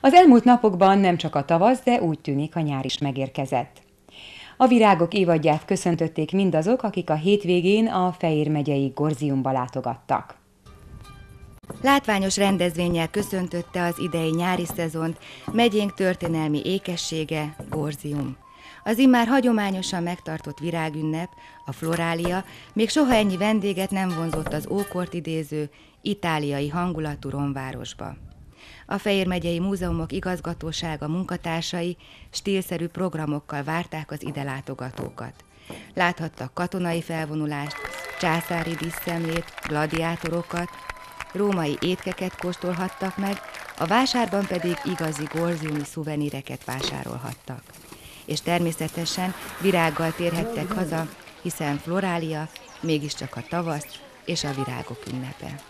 Az elmúlt napokban nem csak a tavasz, de úgy tűnik a nyár is megérkezett. A virágok évadját köszöntötték mindazok, akik a hétvégén a Fejér megyei Gorziumba látogattak. Látványos rendezvényel köszöntötte az idei nyári szezont megyénk történelmi ékessége, Gorzium. Az immár hagyományosan megtartott virágünnep, a florália, még soha ennyi vendéget nem vonzott az ókort idéző, itáliai hangulatú romvárosba. A Fejér megyei múzeumok igazgatósága munkatársai stílszerű programokkal várták az ide látogatókat. Láthattak katonai felvonulást, császári díszszemlét, gladiátorokat, római étkeket kóstolhattak meg, a vásárban pedig igazi gorziumi szuveníreket vásárolhattak. És természetesen virággal térhettek haza, hiszen Florália mégiscsak a tavasz és a virágok ünnepe.